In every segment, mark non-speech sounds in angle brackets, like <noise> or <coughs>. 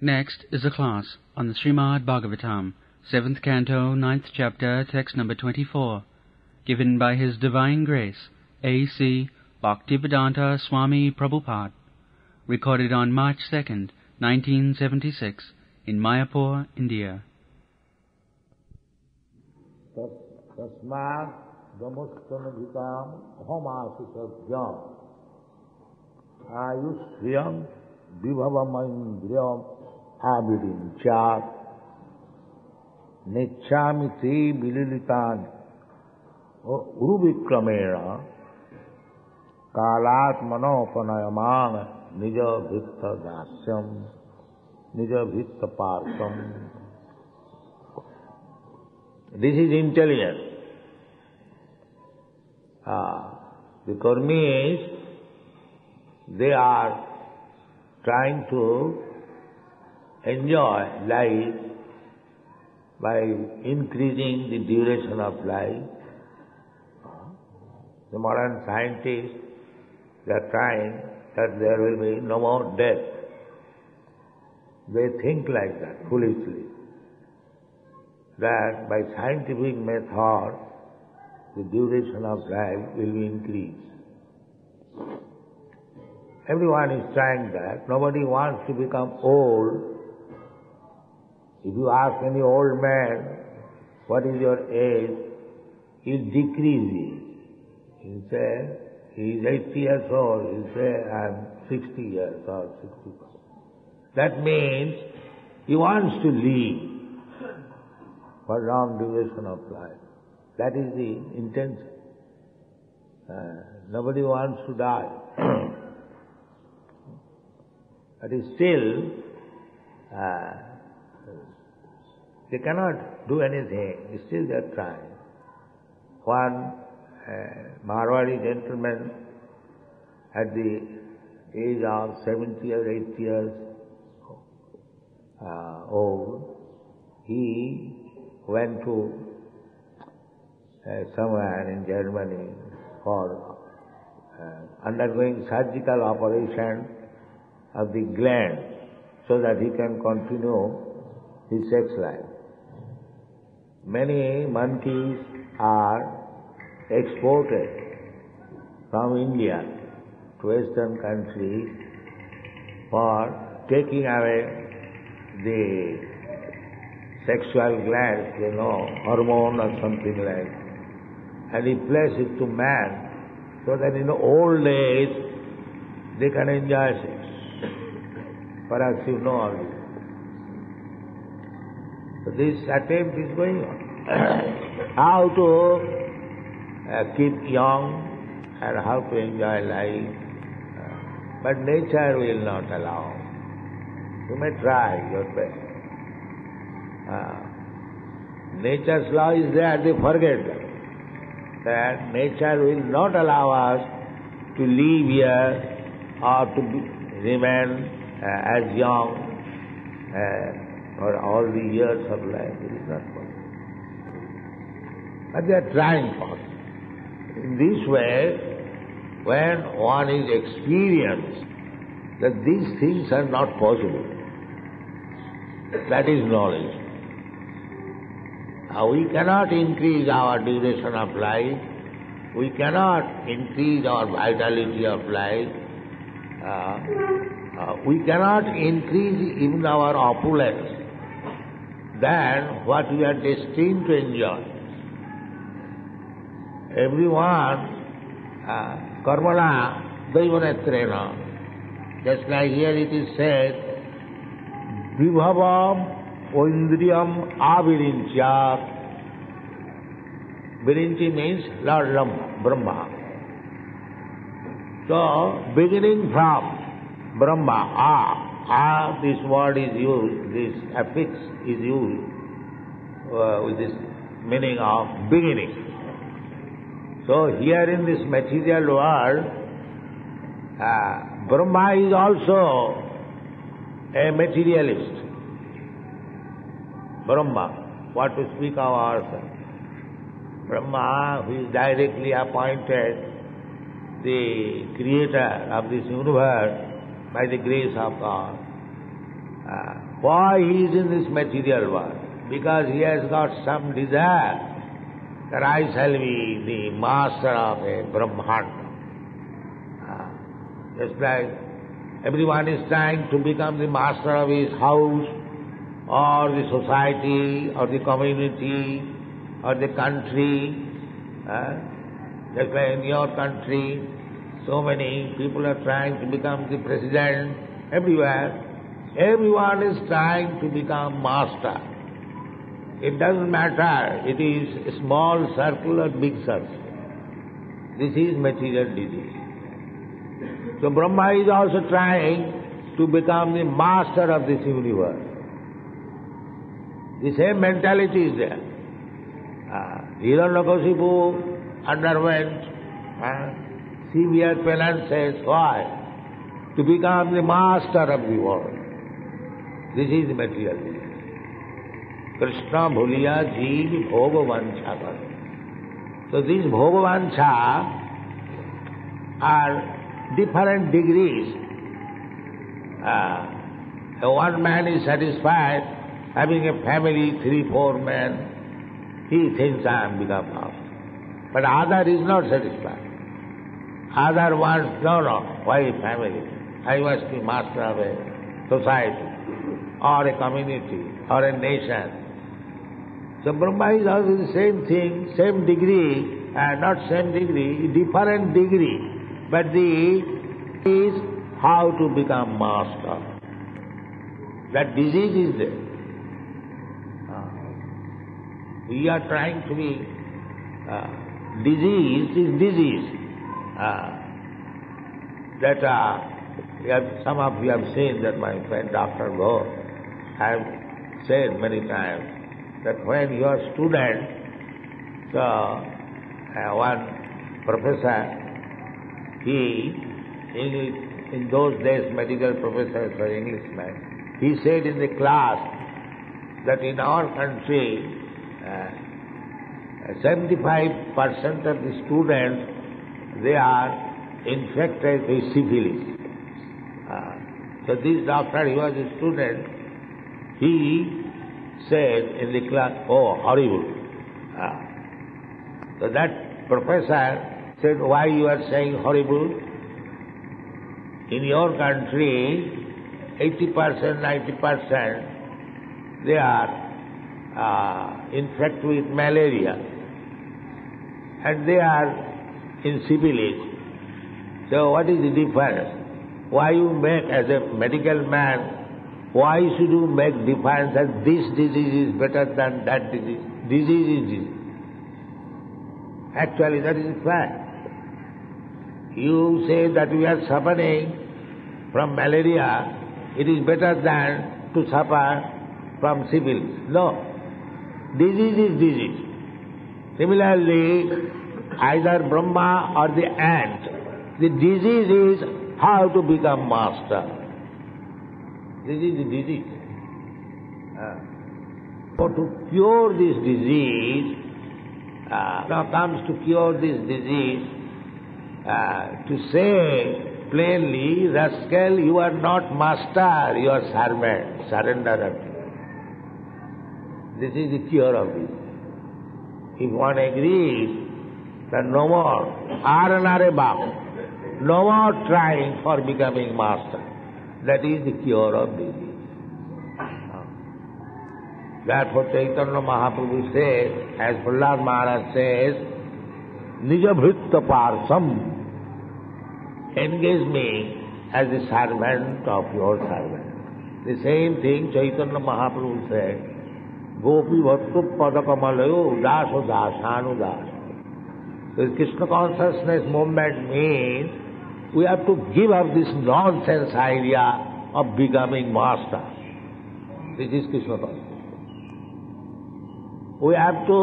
Next is a class on the Srimad Bhagavatam, 7th canto, 9th chapter, text number 24, given by His Divine Grace, A.C. Bhaktivedanta Swami Prabhupada, recorded on March 2nd, 1976, in Mayapur, India. तस्मात् गमुत्तमधिकाम अहमासुसभ्यम आयुष्यम विभवमैन्द्रियम आबिरिञ्चात् नेच्छामि ते विलिलितान्। उरुविक्रमेण कालात्मनोपनयमान निज भित्त दास्यम निज भित्त पार्थम this is intelligent the ah, कर्मी is they are trying to enjoy life by increasing the duration of life. The modern scientists, they are trying that there will be no more death. They think like that, foolishly that by scientific method the duration of life will be increased. Everyone is trying that. Nobody wants to become old. If you ask any old man, what is your age? He decreases. He says, he is 80 years old. He says, I am 60 years or 65. That means he wants to live for long duration of life. That is the intention. Uh, nobody wants to die. <clears throat> but he still, uh, they cannot do anything. Still they are trying. One uh, Marwari gentleman at the age of 70 or 80 years uh, old, he went to uh, somewhere in Germany for uh, undergoing surgical operation of the gland so that he can continue his sex life. Many monkeys are exported from India to western countries for taking away the sexual glands, you know, hormone or something like, and he places it to man so that in old age they can enjoy sex. Perhaps you know all this. This attempt is going on. <coughs> how to uh, keep young and how to enjoy life. but nature will not allow. You may try your best. Uh, nature's law is there, they forget that. That nature will not allow us to live here or to be, remain uh, as young uh, for all the years of life. It is not possible. But they are trying for it. In this way, when one is experienced that these things are not possible, that is knowledge. Uh, we cannot increase our duration of life. We cannot increase our vitality of life. Uh, uh, we cannot increase even our opulence than what we are destined to enjoy. Everyone, uh, karmana daivanetrena, just like here it is said, vibhavam Oindriyam Avirinchyat. Virinchi means Lord Brahma. So, beginning from Brahma, Ah, Ah, this word is used, this affix is used uh, with this meaning of beginning. So, here in this material world, uh, Brahma is also a materialist. Brahma, what to speak of ourselves. Brahma, who is directly appointed the creator of this universe by the grace of God. Uh, why he is in this material world? Because he has got some desire that I shall be the master of a Brahmanda. Uh, just like everyone is trying to become the master of his house, or the society, or the community, or the country. Uh, just like in your country, so many people are trying to become the president everywhere. Everyone is trying to become master. It doesn't matter, it is a small circle or big circle. This is material disease. So Brahma is also trying to become the master of this universe. The same mentality is there. Uh, Hiranyakasipu underwent uh, severe penances. Why? To become the master of the world. This is materialism. Krishna bhuliya jeev bhogavancha So these bhogavancha are different degrees. Uh, one man is satisfied having a family, three, four men. He thinks I am become master. But other is not satisfied. Other wants, no, no, why family? I must be master of a society, or a community, or a nation. So Brahma is also the same thing, same degree, uh, not same degree, different degree. But the is how to become master. That disease is there. Uh, we are trying to be uh, disease is disease. Uh, that uh, have, some of you have seen that my friend Dr. Go have said many times that when you are student, so uh, one professor, he, in, in those days medical professors were Englishmen, he said in the class that in our country, uh, 75% of the students, they are infected with syphilis. Uh, so this doctor, he was a student, he said in the class, oh, horrible. Ah. So that professor said, why you are saying horrible? In your country, 80%, 90%, they are uh, infected with malaria. And they are in syphilis. So what is the difference? Why you make, as a medical man, why should you make difference that this disease is better than that disease? Disease is disease. Actually, that is fact. You say that we are suffering from malaria, it is better than to suffer from syphilis. No. Disease is disease. Similarly, either Brahma or the ant, the disease is how to become master. This is the disease. Uh, for to cure this disease, uh, now comes to cure this disease, uh, to say plainly, rascal, you are not master, you are servant, surrender This is the cure of this. If one agrees that no more, aranare bab, no more trying for becoming master. That is the cure of disease. Therefore Chaitanya Mahaprabhu says, as Prahlad Maharaj says, Nija Vritta Parsam, engage me as the servant of your servant. The same thing Chaitanya Mahaprabhu said, Gopi Bhattu Padakamalayо Daso Dasanu Das. So Krishna consciousness movement means we have to give up this nonsense idea of becoming master. This is Krishna consciousness. We have to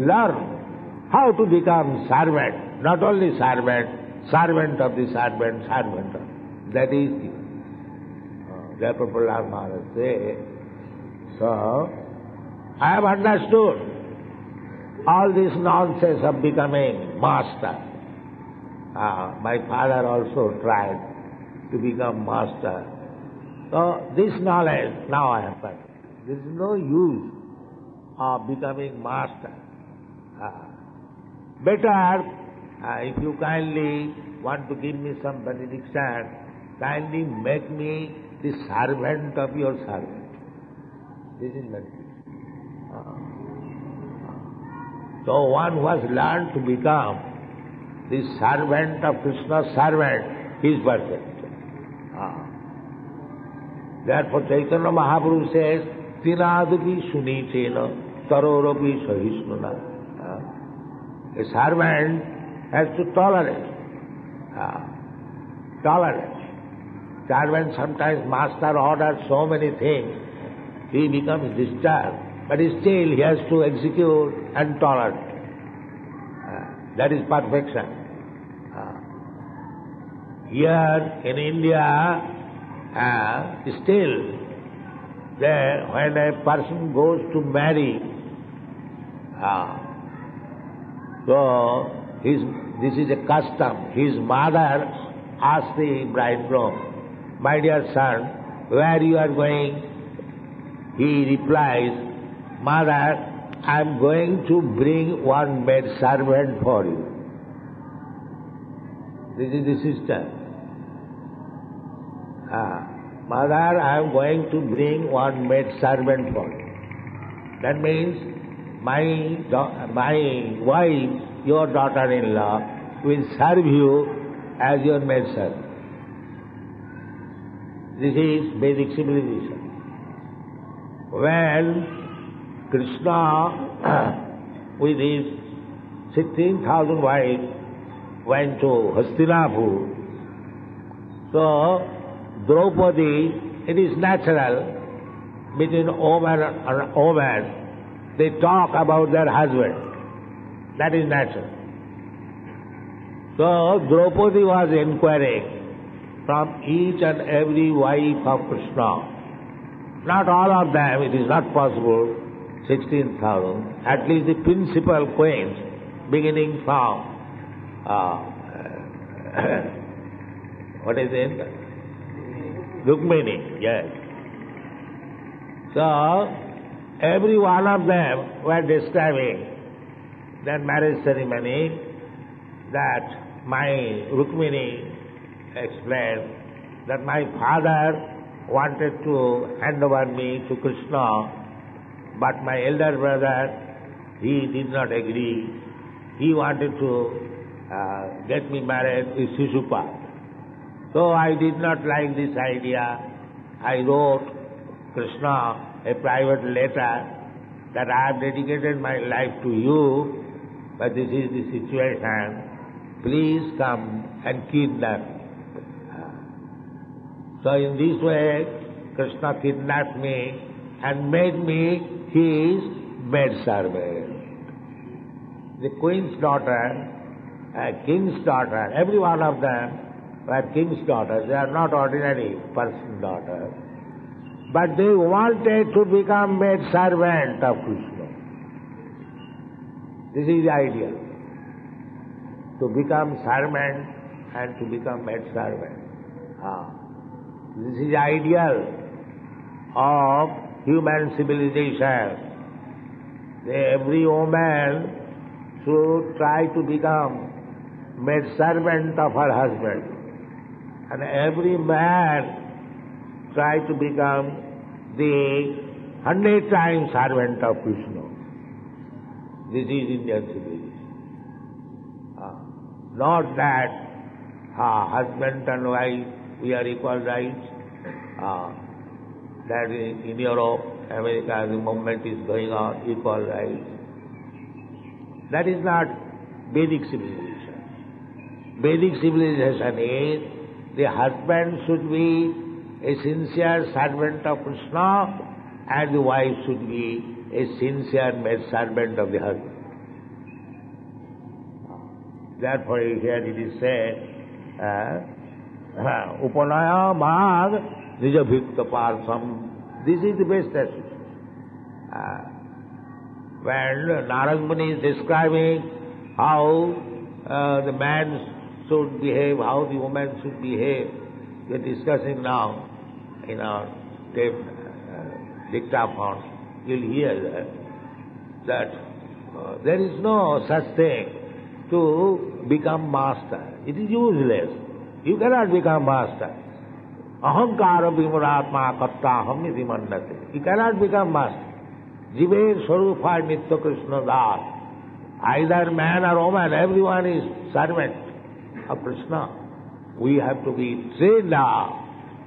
learn how to become servant, not only servant, servant of the servant, servant of. That is the. Therefore, Prahlad Maharaj says, so, I have understood all this nonsense of becoming master. Uh, my father also tried to become master. So this knowledge now I have got. There is no use of becoming master. Uh, better, uh, if you kindly want to give me some benediction, kindly make me the servant of your servant. This is meditation. Uh, so one who has learned to become the servant of Krishna's servant, he is perfect. Uh, therefore Chaitanya Mahaprabhu says, Trinadapi sunicena taroropi sahisnuna. Uh, a servant has to tolerate. Uh, tolerate. Servant sometimes master orders so many things, he becomes disturbed, but still he has to execute and tolerate. Uh, that is perfection. Uh, here in India, uh, still, there, when a person goes to marry, uh, so his, this is a custom. His mother asks the bridegroom, my dear son, where you are going? He replies, Mother, I am going to bring one maid servant for you. This is the sister. Ah, Mother, I am going to bring one maid servant for you. That means my, my wife, your daughter-in-law, will serve you as your maid servant. This is basic civilization. When Krishna, <coughs> with his 16,000 wives, went to Hastinapur, so Draupadi, it is natural between woman and woman, they talk about their husband. That is natural. So Draupadi was inquiring from each and every wife of Krishna. Not all of them, it is not possible, 16,000, at least the principal queens, beginning from, uh, <coughs> what is it? Rukmini, yes. So, every one of them were describing their marriage ceremony that my Rukmini explained that my father wanted to hand over me to Krishna, but my elder brother, he did not agree. He wanted to uh, get me married with Shishupal. So I did not like this idea. I wrote Krishna a private letter that I have dedicated my life to you, but this is the situation. Please come and kidnap me. So in this way, Krishna kidnapped me and made me his maidservant. The queen's daughter, a king's daughter, every one of them were king's daughters. They are not ordinary person's daughters. But they wanted to become maidservant of Krishna. This is the idea. To become servant and to become maidservant. Ah. This is the ideal of human civilization. Every woman should try to become maid servant of her husband. And every man try to become the hundred times servant of Krishna. This is Indian civilization. Uh, not that uh, husband and wife we are equal rights. Uh, that in, Europe, America, the movement is going on, equal rights. That is not Vedic civilization. Vedic civilization is the husband should be a sincere servant of Krishna and the wife should be a sincere servant of the husband. Therefore here it is said, uh, <laughs> Upanaya Mag Nijabhikta Parsam. This is the best association. Uh, when Narad Muni is describing how uh, the man should behave, how the woman should behave, we are discussing now in our tape uh, dictaphone, you'll hear that, that uh, there is no such thing to become master. It is useless. You cannot become master. Ahankara vimudhatma kartaham iti mandate. You cannot become master. Jive Swarupa Nitya Krishna Das. Either man or woman, everyone is servant of Krishna. We have to be trained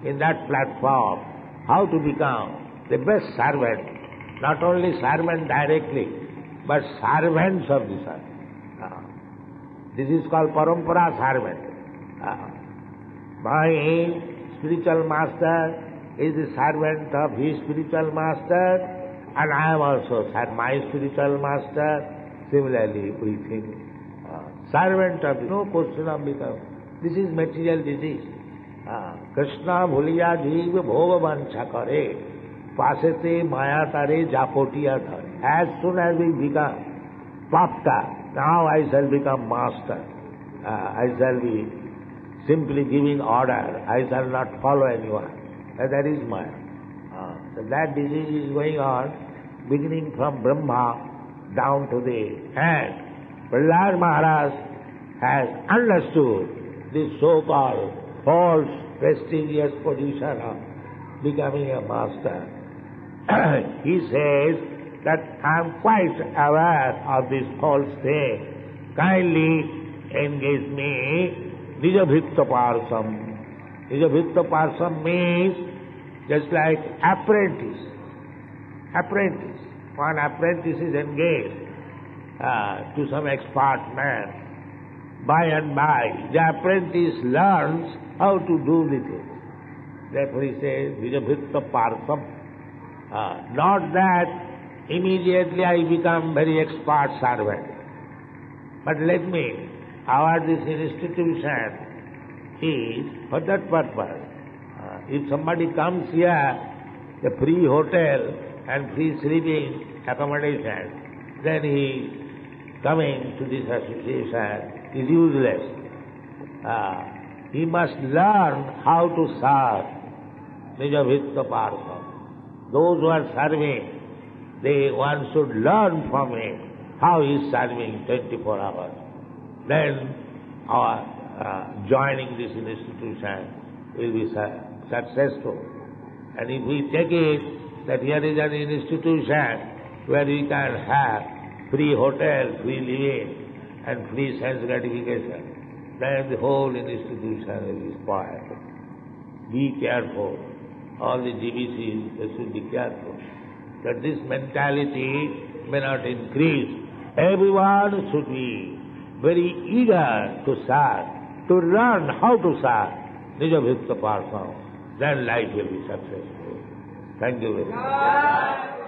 in that platform how to become the best servant, not only servant directly, but servants of the sun. Uh, this is called parampara servant. Uh, my spiritual master is the servant of his spiritual master, and I am also my spiritual master. Similarly, we think uh, servant of no question of becoming. This is material disease. Uh, Krishna bhuliya jeev bhoga vancha kare, pasete maya tare japotiya tare. As soon as we become papta, now I shall become master. Uh, I shall be simply giving order I shall not follow anyone that is maya uh, so that disease is going on beginning from Brahma down to the end Prahlad Maharaj has understood this so-called false prestigious position of becoming a master. <clears throat> he says that I am quite aware of this false thing. Kindly engage me Nijabhikta Parsam. Nijabhikta Parsam means just like apprentice. Apprentice. One apprentice is engaged uh, to some expert man. By and by, the apprentice learns how to do the thing. Therefore he says, Nijabhikta Parsam. Uh, not that immediately I become very expert servant. But let me, our this institution is for that purpose. Uh, if somebody comes here, a free hotel and free sleeping accommodation, then he coming to this association is useless. Uh, he must learn how to serve Nijabhikta Parsam. Those who are serving, they one should learn from him how he is serving 24 hours. Then our uh, joining this institution will be su- successful. And if we take it that here is an institution where we can have free hotel, free living, and free sense gratification, then the whole institution will be spoiled. Be careful. All the GBCs, they should be careful that this mentality may not increase. Everyone should be very eager to serve, to learn how to serve. Nijabhikta Parsam. Then life will be successful. Thank you very much.